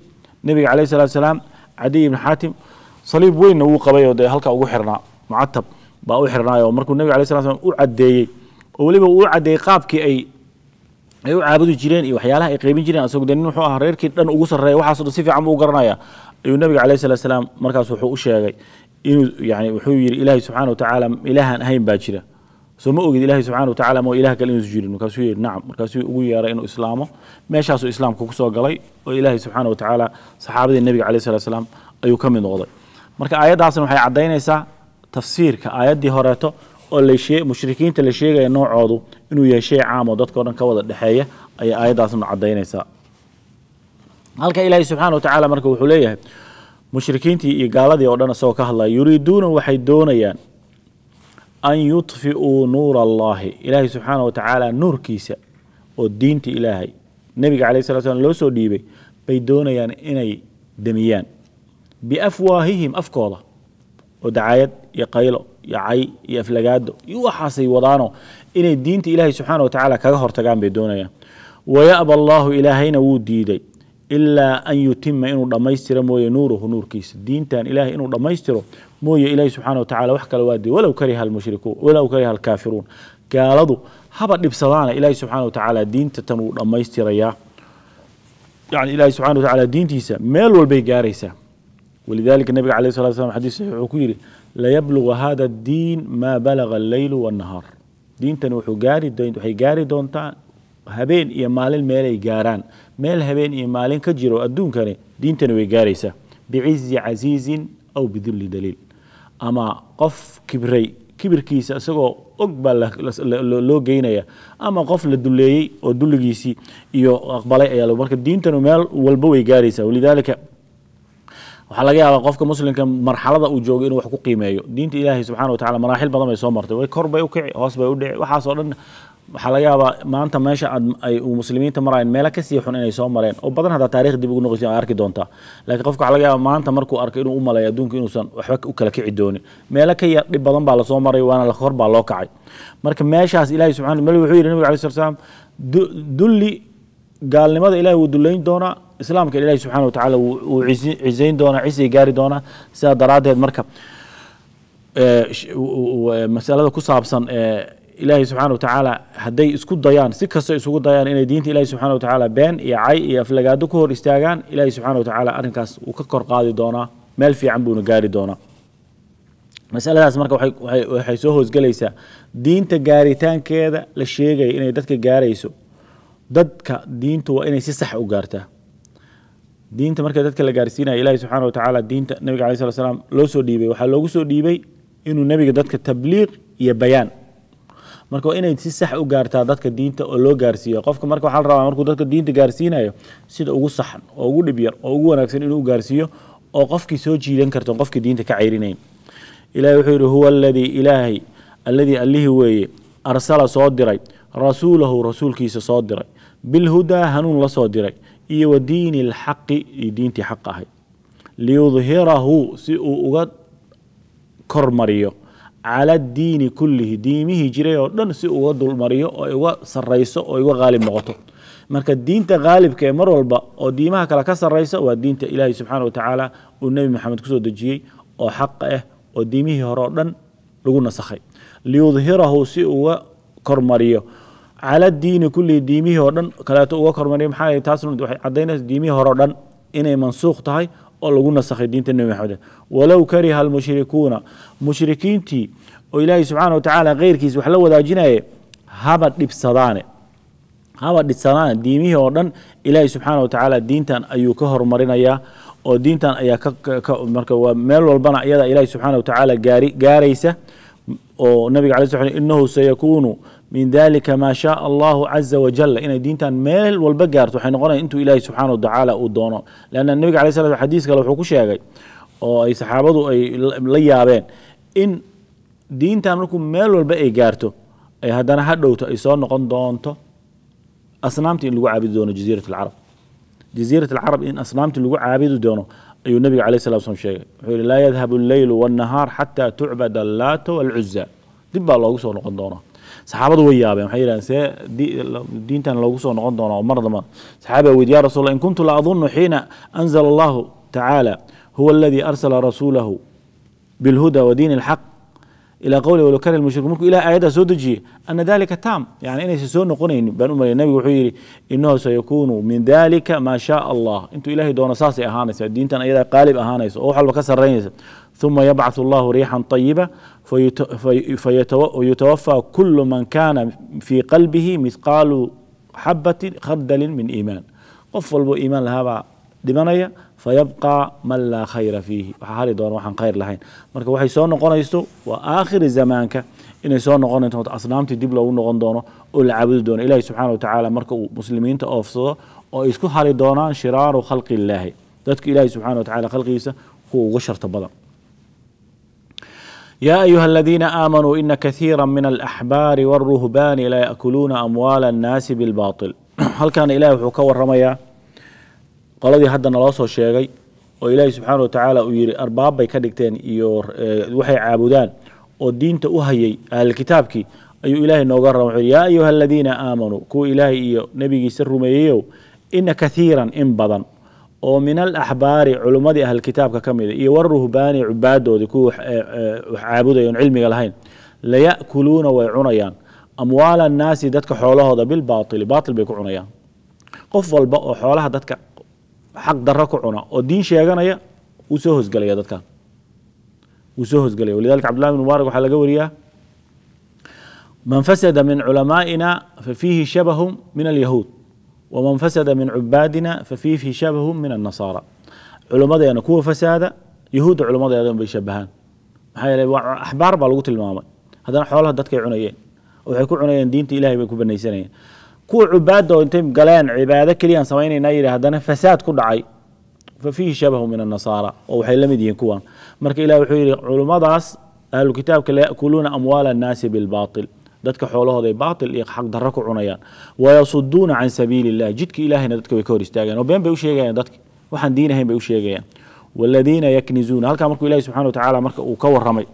nebiga calayhi salaatu salaam cadiy ibni xaatim saliib weynna wuu qabay oo dee halka ugu xirnaa mucatab baa u xirnaay oo markuu nebiga calayhi salatu salaam u caddeeyey. Oo weliba uu caddeeyey qaabkii ay ay u caabudi jireen iyo waxyaalaha ay qaybin jireen asagu de nin wuxuu ahaa reerkii dhan ugu sarreeya waxaasoo dhan si fiican buu u garanaya ayuu nabiga calayhi salatu salaam markaas wuxuu u sheegay inuu yani wuxuu yidhi ilaahi subxaana watacaala ilaahan ahayn baa jira soo ma ogid ilaahi subxaana watacaala ma ilaah kale inuusu jirin markaasuu yidhi nacam. Markaasuu ugu yeeray inuu islaamo. Meeshaasuu islaamka ku soo galay oo ilaahi subxaana watacaala saxaabadii nebiga calayhi salatu salaam ayuu ka mid noqday. Marka aayaddaasna waxay caddaynaysaa tafsiirka aayaddii horeeto oo mushrikiinta la sheegaya noocoodu inuu yahay shay caam oo dhan ka wada dhexeeya ayay aayaddaasna caddaynaysaa. Halka ilaahi subxaana wa tacaala marka wuxuu leeyahay mushrikiintii iyo gaaladii oo dhan isagoo ka hadlaya yuriiduuna waxay doonayaan an yudfi'uu nuura allahi ilaahi subxaana wa tacaala nuurkiisa oo diinta ilaahay. Nebiga calayhi salatu slam loo soo dhiibay bay doonayaan inay demiyaan. Biafwaahihim afkooda oo dacaayad iyo qaylo iyo cay iyo aflagaado iyo waxaasay wadaano inay diinta ilaahay subxaana wa tacaala kaga hortagaan bay doonayaan. Waya'ba allahu ilaahayna wuu diiday إلا أن يتم إنو دميستر موية نوره نور كيس. دين تان إله إنو دميستره موية إله سبحانه وتعالى وحكى الوادي. ولو كره المشركون ولو كره الكافرون. قالوا هبا نبصدان إله سبحانه وتعالى دين تتنو دميستر يا. يعني إله سبحانه وتعالى دين تيسا ميل والبيقاريسا ولذلك النبي عليه الصلاة والسلام حديث حكيري لا يبلغ هذا الدين ما بلغ الليل والنهار. دين تنوحو قاري دون تحي قاري دون تان هبين مال الميل يقاران meel habeen iyo maalin ka jiro adduunkani diintani way gaaraysaa. Bicizi casiizin aw bidulli daliil. Ama qof kibray kibirkiisa isagoo og baa loo geynaya. Ama qof la duleeyey oo dulligiisii iyo aqbalay ayaa marka diintanu meel walba way gaaraysaa. Walidaalika waxaa laga yaabaa qofka muslimka marxalada uu joogo inuu wax ku qiimeeyo. Diinta ilaahay subxana wa tacala maraaxil badan bay soo martay. Way kor bay u kici hoos bay u dhici waxaasoo dhan waxaa laga yaabaa maanta meesha aad ay muslimiinta marayeen meelo ka sii xun inay soo mareen. Oo badan haddaa taarikh dib ugu noqoysa arki doontaa. Laakiin qofka waxaa laga yaabaa maanta markuu arko inuu u maleeyo adduunka inuusan waxba u kala kici doonin. Meelo ka yar dhib badan baa la soo maray waana kor baa loo kacay. Marka meeshaas ilahay subxana mel wuxuu yidhi nabiga alai slat slam dulli gaalnimada ilahay wuu dullayn doonaa islaamka ilahi subxana wa tacaala wuu cisayn doonaa cisay gaari doonaa. Sidaa daraaddeed marka masalada ku saabsan ilaahay subxana wa tacaala hadday isku dayaan si kasta isugu dayaan inay diinta ilahi subxana wa tacaala been iyo cay iyo aflagaado ku hor istaagaan ilahi subxana wa tacaala arrinkaas wuu ka kor qaadi doonaa meel fiican buuna gaari doonaa masaladaas marka waxay soo hoosgelaysaa diinta gaaritaankeeda la sheegaya inay dadka gaarayso dadka diintu waa inay si sax u gaartaa diinta marka dadka la gaarsiinaya ilahi subxaana wa tacaala diinta nabiga alai slat slam loo soo dhiibay waxaa loogu soo dhiibay inuu nebiga dadka tabliiq iyo bayaan marka waa inay si sax u gaartaa dadka diinta oo loo gaarsiiyo. Qofka marka waxaa la rabaa markuu dadka diinta gaarsiinayo sida ugu saxan oo ugu dhib yar oo ugu wanaagsan inuu gaarsiiyo oo qofkii soo jiidan karto qofkii diinta ka cayrinayn ilahi wuxuu yidhi huwa aladii ilaahay alladii allihii weeye arsala soo diray rasuulahu rasuulkiisa soo diray. Bilhudaa hanuun la soo diray iyo wa diini alxaqi iyo diintii xaq ahayd liyudhirahu si uu uga kormariyo cala diini kullihi diimihii jiray oo dhan si uga dulmariyo oo uga sarayso oo uga qaalib noqoto. Marka diinta qaalibka ee mar walba oo diimaha kale ka saraysa waa diinta ilaahi subxaana wa tacaala uu nebi maxamed ku soo dejiyey oo xaqa ah oo diimihii hore oo dhan lagu nasakhay. Liyudhirahu si uga kormariyo. Cala diini kullihi diimihii oo dhan kaleeto uga kormariyo maxaa yeele taas waxay caddaynaysa diimihii hore oo dhan inay mansuukh tahay oo lagu nasakhay diinta nebi maxamed. Walow kariha almushrikuuna mushrikiintii oo ilaahay subxaana wa tacaala keyrkiis wax la wadaajinaye haba dhibsadaane. Haba dhibsadaane diimihii oo dhan ilaahay subxaana wa tacaala diintan ayuu ka hormarinayaa oo diintan ayaa ka marka waa meel walbana iyada ilaahay subxaana wa tacaala gaari gaaraysa oo nabiga alay sl inahu sayakuunu min dalika maa shaaa allahu caza wajal inay diintan meel walba gaarto waxay noqonaya intuu ilaahi subxaana watacaala uu doono. Leanna nabiga alay slam xadiis kale wuxuu ku sheegay oo ay saxaabadu ay la yaabeen in diintan markuu meel walba ay gaarto ay haddana ha dhowto ay soo noqon doonto asnaamta in lagu caabudi doono jaziirat alcarab. Jaziirat alcarab in asnaamta lagu caabudi doono ayuu nabiga alayh sala slam sheegay. Wuxuu yihi laa yadhabu alleylu waannahaar xataa tucbada allaata walcuza dib baa loogu soo noqon doonaa صحابته ويا أبي محيرا سا دين تان لوجسون غضنا ومرضا ما صحابه ويا رسول الله إن كنت لا أظن حين أنزل الله تعالى هو الذي أرسل رسوله بالهدى ودين الحق إلى قوله ولو كان المشرك المشركون إلى آيات سودجي أن ذلك تام يعني إني سيسون قنين بن أمري النبي وحيري إنه سيكون من ذلك ما شاء الله أنتم إلهي دون ساسي أهانس الدين تان أيضا قالب أهانس أو حلو كسر ثم يبعث الله ريحا طيبة فيتوفى كل من كان في قلبه مثقال حبة خردل من إيمان. قفل بإيمان هذا دمانية فيبقى من لا خير فيه. وحالي دور وحن خير لحين مرك وحي سون نقون يستو وآخر زمانك إن سون نقون أنت أصنام تدبل ونقون دونه والعبد دونه إلهي سبحانه وتعالى مرك مسلمين تأفصه ويسكو حالي دونان شرار خلق الله. ذاتك إلهي سبحانه وتعالى خلقه يسا هو غشر تبضل يا أيها الذين آمنوا إن كثيرا من الأحبار والرهبان لا يأكلون أموال الناس بالباطل [clears throat] هل كان إله وحكا ورميا qoladii hadda naloo soo sheegay oo ilaahi subxaana watacaala uu yidhi arbaab bay ka dhigteen iyo waxay caabudaan oo diinta u hayay ahlkitaabkii ayuu ilaahay nooga raba wuxuu yaa ayuha aladiina aamanuu kuwa ilaahay iyo nebigiisa rumeeyeyow ina kathiiran in badan oo min alaxbaari culummadii ahlkitaabka ka mida iyo waruhbaani cubaadoodii kuwa wax caabudaya on cilmiga lahayn laya'kuluuna way cunayaan amwaala annaasi dadka xoolahooda bilbaaili baatil bay ku cunayaan qof walba oo xoolaha dadka xaq daro ku cuna oo diin sheeganaya wuu soo hosgelaya dadkan wuu soo hosgelaya walidalika cabdullahi bin mubaarak waxaa laga wariyaa man fasada min culamaa'ina fafiihi shabahum min alyahuud waman fasada min cubaadina fafiihi shabahum min annasaara culimmadeena kuwa fasaada yahuudda culimmadeedan bay shabahaan maxaa yeele axbaar baa lagu tilmaamay haddana xoolaha dadkay cunayeen waxay ku cunayeen diinta ilahay bay ku banaysanayeen kuwa cubaada oo intay galeen cibaado keliyaan samaynayna yidhi haddana fasaad ku dhacay fa fiihi shabahu min annasaara oo waxay la yihiin kuwan marka ilah wuxuu yidhi culummadaas ahlu kitaabka amwaala annaasi bilbaatil dadka xoolahooday baatil iyo xaq darro ku cunayaan wayasuduuna can sabiili illah jidka ilahayna dadka way ka hor istaagayaan oo been bay u sheegayaan dadka waxaan diin ahayn bay u sheegayaan waladiina yaknizuuna halkaa markuu ilahi subxana wa tacaala marka uu ka warramay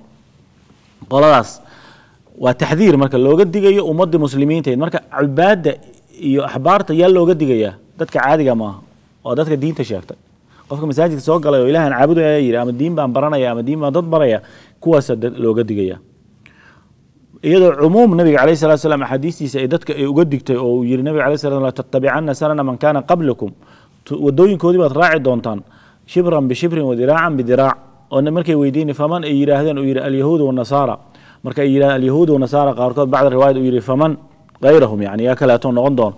qoladaas waa taxdiir marka looga digayo ummadii muslimiintayd marka cubaadda iyo axbaarta yaa looga digayaa dadka caadiga maaha oo dadka diinta sheegtay qofka masaajidka soo galay oo ilahan caabudaya yidhi ama diin baan baranaya ama diin baan dad baraya kuwaasa looga digaya iyadoo cumuum nabiga alayh salatu slam axaadiistiisa ay dadka ay uga digtay oo uu yihi nabiga alay slat la tatabicana sanana man kana qablakum. Wadooyinkoodii baad raaci doontaan shibran bishibrin wadiraacan bidiraac oo markay weydiini faman? ay yidhaahdeen uu yihi alyahuud wanasaara marka ay yidhahdeen alyahuud wanasaara qaarkood bacda riwaayad uu yihi faman? Gayrahum yani yaa kaleeto noqon doono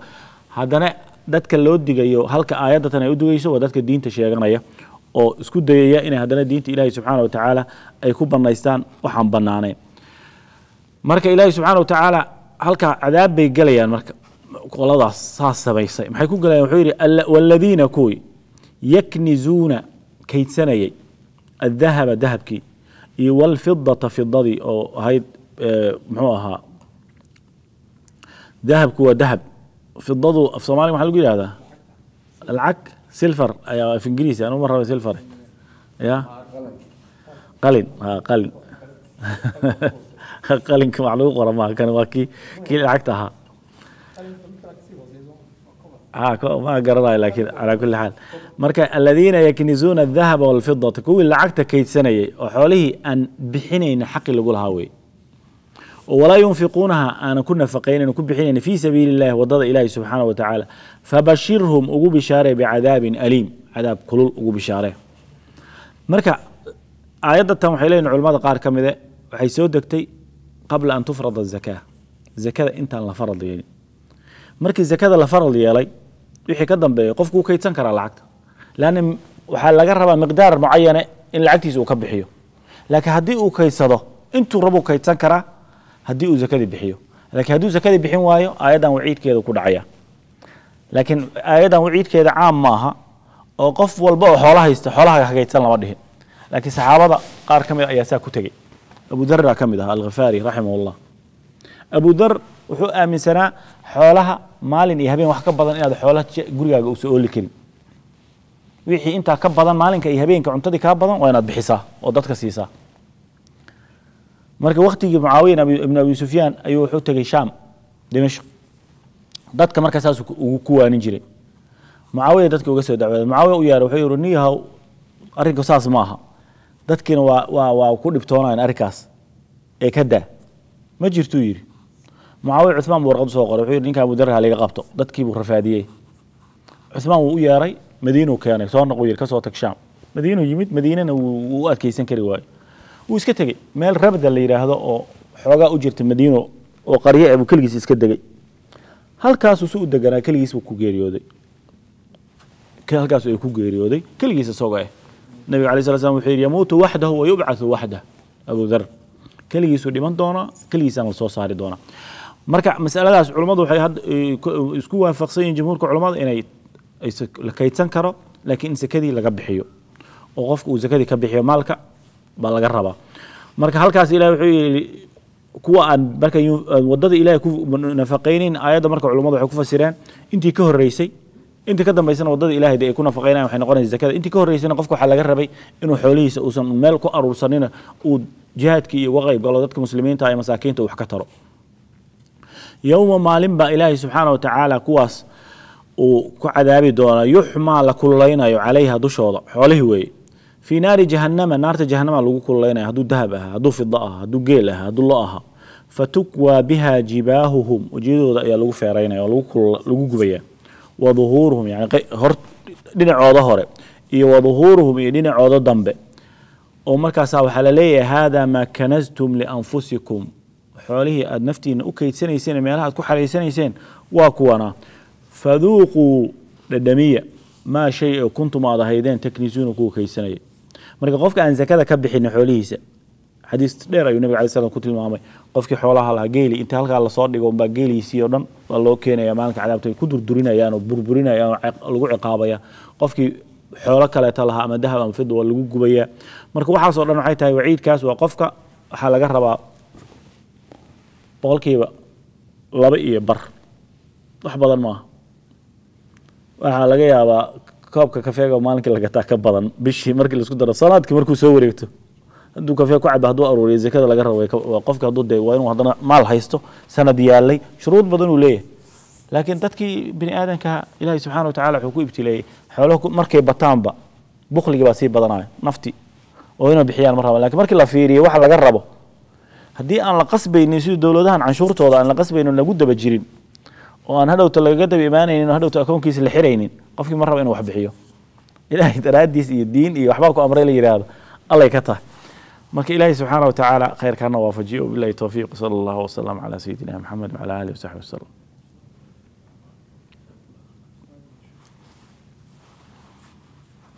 haddana dadka loo digayo halka aayadatan ay u digayso waa dadka diinta sheeganaya oo isku dayaya inay haddana diinta ilaahi subxaana wa tacaala ay ku banaystaan waxaan banaanayn marka ilaahi subxaana wa tacaala halkaa cadaab bay gelayaan marka qoladaas saas samaysay maxay ku gelayaan wuxuu yidhi "Alla- waaladiina kuwii yaknizuuna kaydsanayay adahaba dahabkii iyo walfidata fidadii oo ahayd muxuu ahaa dahabku waa dahab. Fidadu af soomaaliga maxaa lagu yidhahdaa lacag silfar ayaa af ingiriisi anu ma raba ya qalin. Qalin [laughs] [laughs] qalinka wax lagu qora maaha kan waa kii kii lacagta ahaa. Ha ko- ma garanayo laakiin calaa kulli xaal. Marka aladiina yaknizuuna adahaba walfidata kuwii lacagta kaydsanayay oo xoolihii aan bixinayna xaqi lagu lahaa wey walaa yunfiquunaha aanan ku nafaqaynayn ku bixinayn fii sabiili illahi waddada ilaahi subxaana wa tacaala. Fabashirhum ugu bishaaree bicadaabin aliim cadaab kulul ugu bishaaree marka aayadda tan waxay leeyihiin culimmada qaar ka mide waxay soo degtay qabla an tufrada zakaa zakada intaan la farad yeelin. Markii zakada la farad yeelay wixii ka dambeeya qofku wuu kaydsan karaa lacagta. Lanna waxaa laga rabaa miqdaar mucayane in lacagtiisa uu ka bixiyo. Laakiin haddii uu kaydsado intuu rabuu kaydsan karaa haddii uu zakadii bixiyo. Laakiin hadduu zakadii bixin waayo aayaddan waciidkeeda ku dhacaya. Laakiin aayaddan waciidkeeda caam maaha oo qof walba oo xoolo haysta xoolaha hagaydsan lama dhihin. Laakiin saxaabada qaar ka mid ayaa saa ku tegey abu darra ka mid ahaa alghifaari raximahullah abu dar wuxuu aaminsanaa xoolaha maalin iyo habeen wax ka badan inaad xoolaha gurigaaga uusa ooli karin wixii intaa ka badan maalinka iyo habeenka cuntadii kaa badan waa inaad bixisaa oo dadka siisaa. Marka waktigii mucaawiya ibn abi- sufyaan ayuu wuxuu tegey shaam dimashq. Dadka marka saas ugu ku waanin jiray. Mucaawiya dadka uga soo dacwooday mucaawiya u yeeray wuxuu yihi niyahow arrinka saas ma aha dadkiina waa waa ku dhibtoonayan arrinkaas ee ka daa. Ma jirtuu yidhi? Mucaawiya cuثmaan buu warqad soo qoray wuxuu yidhi ninka abu dar ha liga qabto dadkii buu rafaadiyey. Cuثmaan wuu u yeeray madiinuu keenay soo noquu yidhi ka tag shaam. Madiinuu yimid madiinana wuu u adkeysan kari waayo. Wuu iska tegey meel rabda la yidhaahdo oo xoogaa u jirta madiino oo qarye buu keligiis iska degey halkaasuu si u deganaa keligiis buu ku geeriyooday. Ka- halkaasuu ay ku geeriyooday? Keligiis isagoo ah nabiga alay sala slam wuxuu yidhi yamuutu waxdahu wa yubcathu waxdah abu dar keligiisuu dhiman doonaa keligiisaan la soo saari doonaa marka masaladaas culummadu waxay eh, ku- isku waafaqsan yihiin jumhuurka culummada inay la kaydsan karo laakiin in sakadii laga bixiyo. Oo qofka uu sakadii ka bixiyo maalka baa laga rabaa. Marka halkaas ilahi wuxuu yidhi kuwa aan marka waddada ilahay ku nafaqaynayn aayadda marka culummadu waxay ku fasireen intii ka horreysay intii ka dambaysana waddada ilahay ay ku nafaqaynayan waxay noqonaysa zakada. Intii ka horreysana qofka waxaa laga rabay inuu xoolihiisa uusan meel ku aruursanina uu jihaadkii iyo uga qayb galo dadka muslimiinta ee masaakiinta wax ka taro. Yowma maalin baa ilaahay subxaana wa tacaala kuwaas uu ku cadaabi doona yuxmaa la kululaynayo calayha dushooda xoolihii weeye. Fii naari jahannama naarta jahannama lagu kululaynaya hadduu dahab ahaa hadduu fida ahaa hadduu geel ahaa hadduu lo ahaa fatukwaa biha jibaahuhum wejiyadooda ayaa lagu feeraynaya oo lagu kulula- lagu gubaya wa duhuuruhum yani dhinacooda hore iyo wa iyo dhinacooda dambe. Oo markaasaa waxaa la leeyahay haadaa maa kanastum lianfusikum xoolihii aad naftiina u keydsanayseen ee meelaha aad ku xaraysanayseen waa kuwana. Faduuquu dhadhamiya maa shay ee kuntum aad ahaydeen taknisuuna kuwa keydsanaya marka qofka aan zakada ka bixin xoolihiisa xadiis dheer ayuu nabiga alay slam ku tilmaamay. Qofkii xoolaha lahaa geeli inta halkaa la soo dhigo baa geeliisii oo dhan baa loo keenaya maalinka cadaabta ku durdurinayaan oo burburinayaan oo lagu ciqaabaya. Qofkii xoolo kaleeta lahaa ama dahab ama fid waa lagu gubaya marka waxaasoo dhan waxay tahay waciidkaas waa qofka waxaa laga rabaa boqolkiiba laba iyo bar. Wax badan maaha. Waxaa laga yaabaa koobka kafeega maalinkii lagataa ka badan. Bishii markii la isku daro sanaadkii markuu soo wareegto hadduu kafee ku caba hadduu aruuriyo zakada laga waa qofka hadduu dee waa inuu haddana maal haysto sanad yaalay shuruud badan uu leeyahay. Laakiin dadkii bini aadanka ilaahay subxaana wa tacaala wuxuu ku ibtileeyey xooluhu ku- markay bataanba bukligii baa sii badanaya nafti. Oo inay bixiyaan ma raba laakiin markii la fiiriyo waxa laga rabo. Haddii aan la qasbaynin sidii dowladahan canshuurtooda aan la qasbaynin lagu daba jirin oo aan hadhowta lagaga daba imaanaynin oo hadhowta akoonkiisa la xiraynin qofkii ma raba inuu wax ilaahay daraadiis iyo diin iyo waxbaa ku amray la yidhaahdo allay ka tahay marka ilaahay subxaana wa tacaala khayrkaana waafajiyo. Wabilahi towfiiq sala allahu wasalam calaa sayidina maxamed wacala aalihi wasaxbi wasalam